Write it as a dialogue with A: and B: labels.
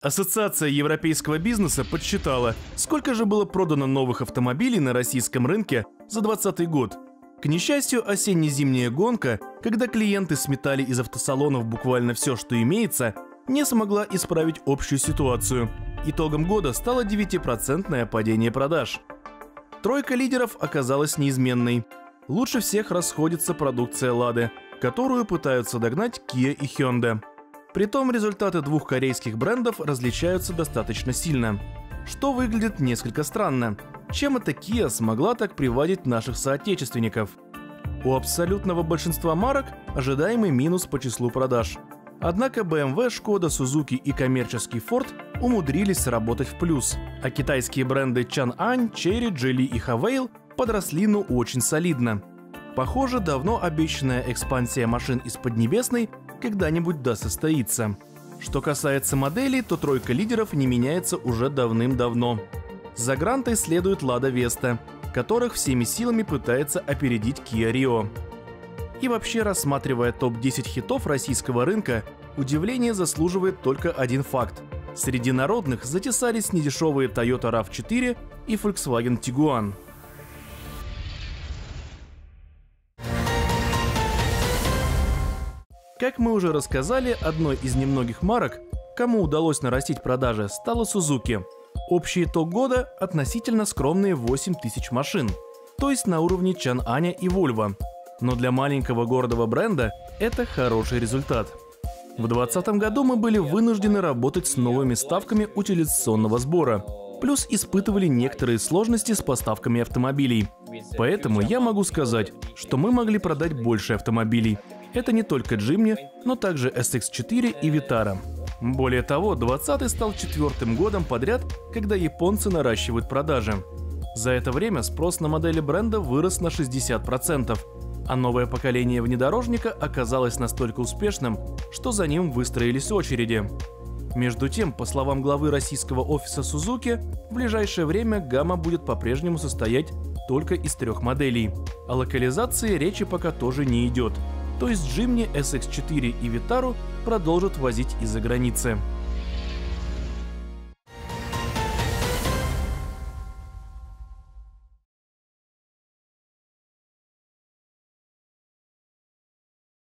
A: Ассоциация европейского бизнеса подсчитала, сколько же было продано новых автомобилей на российском рынке за 2020 год. К несчастью, осенне-зимняя гонка, когда клиенты сметали из автосалонов буквально все, что имеется, не смогла исправить общую ситуацию. Итогом года стало 9% падение продаж. Тройка лидеров оказалась неизменной. Лучше всех расходится продукция «Лады», которую пытаются догнать Kia и Hyundai. Притом результаты двух корейских брендов различаются достаточно сильно, что выглядит несколько странно. Чем эта Kia смогла так приводить наших соотечественников? У абсолютного большинства марок ожидаемый минус по числу продаж. Однако BMW, Skoda, Suzuki и коммерческий Ford умудрились сработать в плюс, а китайские бренды Chang'an, Cherry, Geely и Havail подросли ну очень солидно. Похоже, давно обещанная экспансия машин из Поднебесной когда-нибудь да состоится. Что касается моделей, то тройка лидеров не меняется уже давным-давно. За грантой следует Лада Веста, которых всеми силами пытается опередить Kia Rio. И вообще, рассматривая топ-10 хитов российского рынка, удивление заслуживает только один факт. Среди народных затесались недешевые Toyota RAV4 и Volkswagen Tiguan – Как мы уже рассказали, одной из немногих марок, кому удалось нарастить продажи, стала Suzuki. Общий итог года – относительно скромные 8 тысяч машин, то есть на уровне Чан-Аня и Volvo. Но для маленького городого бренда это хороший результат. В 2020 году мы были вынуждены работать с новыми ставками утилизационного сбора, плюс испытывали некоторые сложности с поставками автомобилей. Поэтому я могу сказать, что мы могли продать больше автомобилей – это не только Jimny, но также SX4 и Vitara. Более того, 20 стал четвертым годом подряд, когда японцы наращивают продажи. За это время спрос на модели бренда вырос на 60%, а новое поколение внедорожника оказалось настолько успешным, что за ним выстроились очереди. Между тем, по словам главы российского офиса Suzuki, в ближайшее время гамма будет по-прежнему состоять только из трех моделей. О локализации речи пока тоже не идет – то есть Jimny, SX4 и Vitara продолжат возить из-за границы.